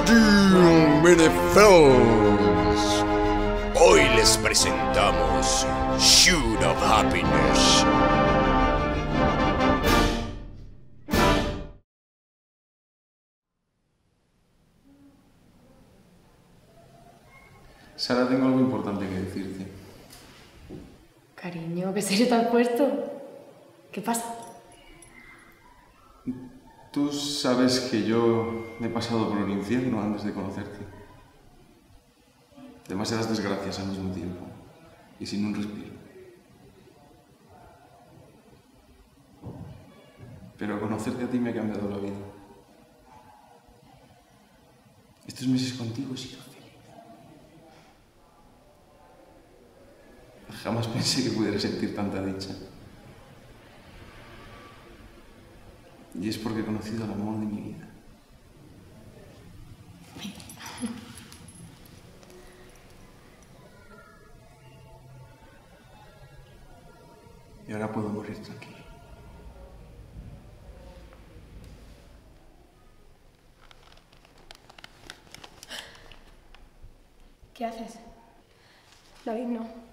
Loading Minifilms. Hoy les presentamos Shoot of Happiness. Sara, tengo algo importante que decirte. Cariño, ¿qué serio te has puesto? ¿Qué pasa? Tú sabes que yo he pasado por un infierno antes de conocerte. Demasiadas desgracias al mismo tiempo y sin un respiro. Pero conocerte a ti me ha cambiado la vida. Estos meses contigo he sido feliz. Jamás pensé que pudiera sentir tanta dicha. Y es porque he conocido el amor de mi vida. Y ahora puedo morir tranquilo. ¿Qué haces? David, no.